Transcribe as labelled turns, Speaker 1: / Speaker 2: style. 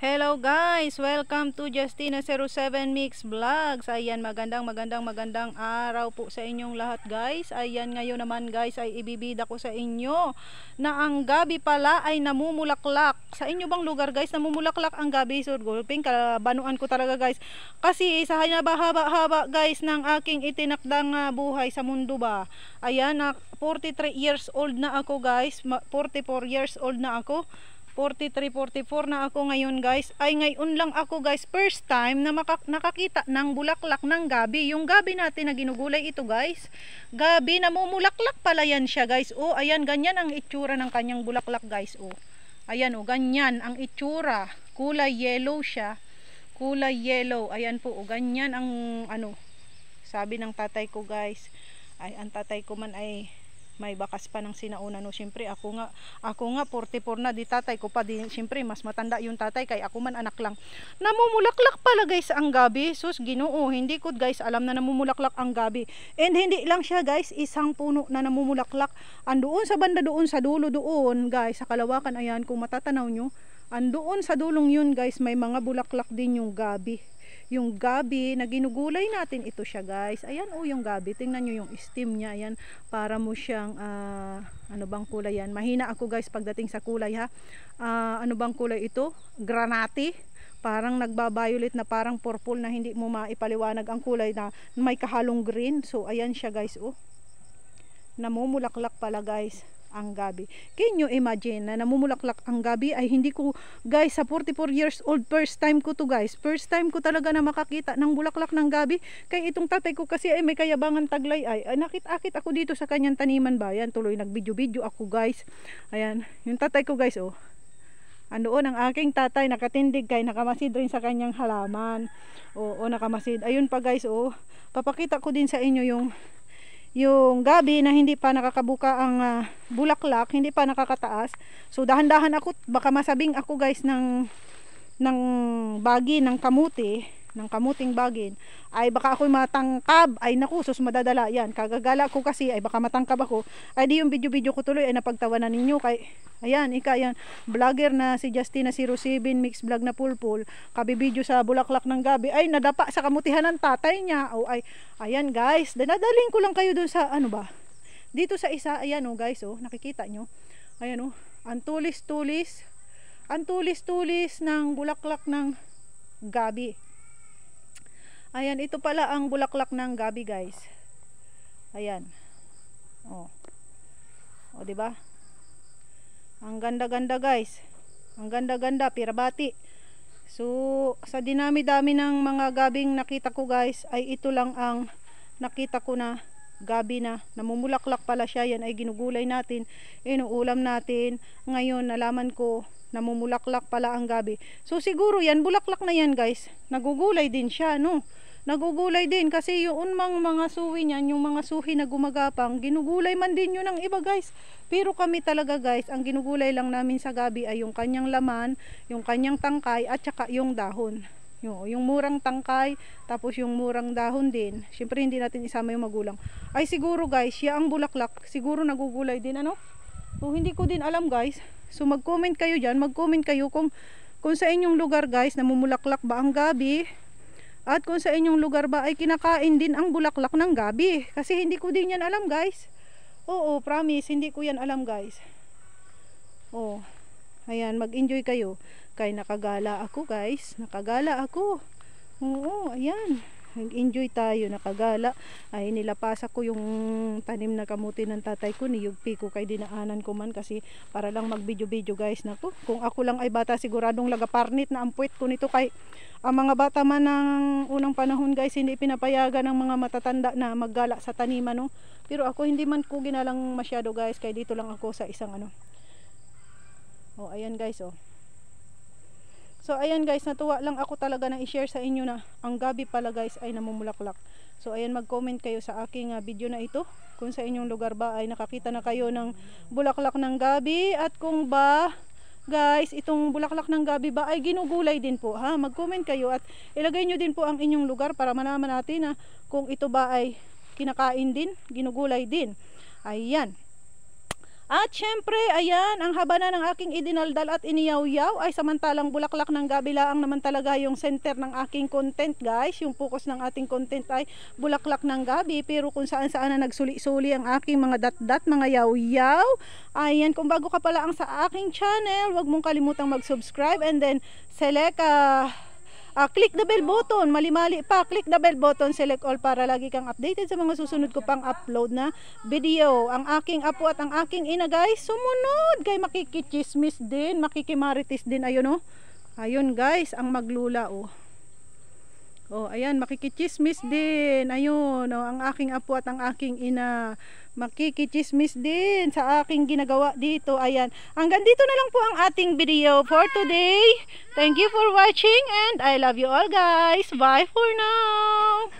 Speaker 1: Hello guys! Welcome to Justina07 Mix Vlogs. Ayan, magandang magandang magandang araw po sa inyong lahat guys. Ayan, ngayon naman guys ay ibibida ko sa inyo na ang gabi pala ay namumulaklak. Sa inyo bang lugar guys namumulaklak ang gabi? So, gulping kalabanuan ko talaga guys. Kasi sa haba-haba guys ng aking itinakdang uh, buhay sa mundo ba. Ayan, uh, 43 years old na ako guys. 44 years old na ako 43, 44 na ako ngayon guys. Ay ngayon lang ako guys, first time na nakakita ng bulaklak ng gabi. Yung gabi natin na ginugulay ito guys. Gabi na mumulaklak pala yan siya guys. Oh, ayan, ganyan ang itsura ng kanyang bulaklak guys. Oh. Ayan oh, ganyan ang itsura. Kulay yellow siya. Kulay yellow. Ayan po, oh, ganyan ang ano. Sabi ng tatay ko guys. Ay, ang tatay ko man ay may bakas pa ng sinauna no. Syempre ako nga ako nga 44 na di tatay ko pa di. Syempre mas matanda yung tatay kay ako man anak lang. Namumulaklak pala guys ang gabi. Sus Ginoo hindi ko guys alam na namumulaklak ang gabi. And hindi lang siya guys isang puno na namumulaklak. Andoon sa banda doon sa dulo doon guys sa kalawakan ayan kung matatanaw nyo andoon sa dulong yun guys may mga bulaklak din yung gabi yung gabi na ginugulay natin ito siya guys. Ayan oh yung gabi. Tingnan nyo yung steam niya. Ayan para mo siyang uh, ano bang kulay yan? Mahina ako guys pagdating sa kulay ha? Uh, ano bang kulay ito? Granati. Parang nagba-violet na parang purple na hindi mo maipaliwanag ang kulay na may kahalong green. So ayan siya guys oh. Namumulaklak pala guys ang gabi. Can you imagine na namumulaklak ang gabi ay hindi ko guys sa 44 years old first time ko to guys. First time ko talaga na makakita ng bulaklak ng gabi. Kay itong tatay ko kasi ay may kayabangan taglay ay, ay nakit-akit ako dito sa kanyang taniman bayan. Tuloy nag-video-video ako guys. Ayan, yung tatay ko guys oh. Andoon ang aking tatay nakatindig kay nakamasid rin sa kanyang halaman. Oo, nakamasid. Ayun pa guys oh. Papakita ko din sa inyo yung yung gabi na hindi pa nakakabuka ang uh, bulaklak, hindi pa nakakataas. So dahan-dahan ako, baka masabing ako guys ng ng bagi ng kamuti ng kamuting bagin ay baka ako matangkab. Ay naku sus madadala yan. Kagagala ko kasi ay baka matangkab ako. Ay di yung video video ko tuloy ay napagtawanan ninyo. Kay ayan ika yan vlogger na si Justina 07 mix vlog na pulpul. Kabibidyo sa bulaklak ng gabi. Ay nadapa sa kamutihan ng tatay niya. O ay ayan guys. Dinadaling ko lang kayo dun sa ano ba? Dito sa isa ayan oh guys oh nakikita nyo. Ayan oh ang tulis tulis ang tulis tulis ng bulaklak ng gabi Ayan, ito pala ang bulaklak ng gabi, guys. Ayan. Oh. Oh, 'di ba? Ang ganda-ganda, guys. Ang ganda-ganda, pirabati. So, sa dinami-dami ng mga gabing nakita ko, guys, ay ito lang ang nakita ko na gabi na namumulaklak pala siya. Yan ay ginugulay natin, inuulam natin. Ngayon, nalaman ko namumulaklak pala ang gabi. So siguro yan, bulaklak na yan guys. Nagugulay din siya, no? nagugulay din kasi yung mang mga suwi niyan, yung mga suhi na gumagapang, ginugulay man din yun ng iba guys. Pero kami talaga guys, ang ginugulay lang namin sa gabi ay yung kanyang laman, yung kanyang tangkay at saka yung dahon. Yung, yung murang tangkay, tapos yung murang dahon din. Siyempre hindi natin isama yung magulang. Ay siguro guys, siya ang bulaklak, siguro nagugulay din ano? O hindi ko din alam guys. So mag-comment kayo diyan, mag-comment kayo kung kung sa inyong lugar guys, namumulaklak ba ang gabi? At kung sa inyong lugar ba ay kinakain din ang bulaklak ng gabi. Kasi hindi ko din yan alam guys. Oo, promise, hindi ko yan alam guys. Oh, ayan, mag-enjoy kayo. Kay nakagala ako guys. Nakagala ako. Oo, ayan nag-enjoy tayo, nakagala. Ay nilapasa ko yung tanim na kamuti ng tatay ko, niyugpi ko kay dinaanan ko man kasi para lang mag-video-video guys na to. Kung ako lang ay bata, siguradong lagaparnit na ang ko nito kay ang mga bata man ng unang panahon guys, hindi pinapayagan ng mga matatanda na maggala sa taniman no. Pero ako hindi man ko ginalang masyado guys, kay dito lang ako sa isang ano. Oh, ayan guys oh. So ayan guys, natuwa lang ako talaga na i-share sa inyo na ang gabi pala guys ay namumulaklak. So ayan mag-comment kayo sa aking uh, video na ito kung sa inyong lugar ba ay nakakita na kayo ng bulaklak ng gabi at kung ba guys, itong bulaklak ng gabi ba ay ginugulay din po ha. Mag-comment kayo at ilagay nyo din po ang inyong lugar para malaman natin na kung ito ba ay kinakain din, ginugulay din. Ayan. At syempre, ayan, ang haba na ng aking idinaldal at iniyaw-yaw ay samantalang bulaklak ng gabi lang naman talaga yung center ng aking content guys. Yung focus ng ating content ay bulaklak ng gabi. Pero kung saan saan na nagsuli-suli ang aking mga dat-dat, mga yaw-yaw. Ayan, kung bago ka pala ang sa aking channel, huwag mong kalimutang mag-subscribe and then select uh, uh, click the bell button, mali-mali pa, click the bell button, select all para lagi kang updated sa mga susunod ko pang upload na video. Ang aking apo at ang aking ina guys, sumunod kay makikichismis din, makikimarites din, ayun oh. Ayun guys, ang maglula oh. Oh, ayan, makikichismis din. Ayun, oh, ang aking apo at ang aking ina. Makikichismis din sa aking ginagawa dito. Ayan. Hanggang dito na lang po ang ating video for today. Thank you for watching and I love you all guys. Bye for now.